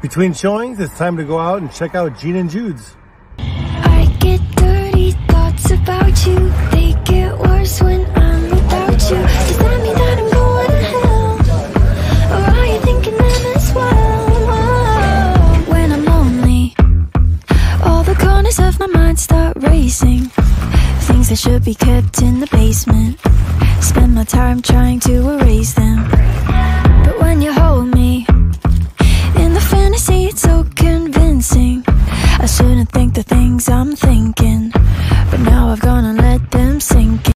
Between showings, it's time to go out and check out Gene and Jude's. I get dirty thoughts about you. They get worse when I'm without you. Does that mean that I'm going to hell? Or are you thinking as well? When I'm lonely, all the corners of my mind start racing. Things that should be kept in the basement. Spend my time trying to erase them. see it's so convincing. I shouldn't think the things I'm thinking. But now I've gone and let them sink in.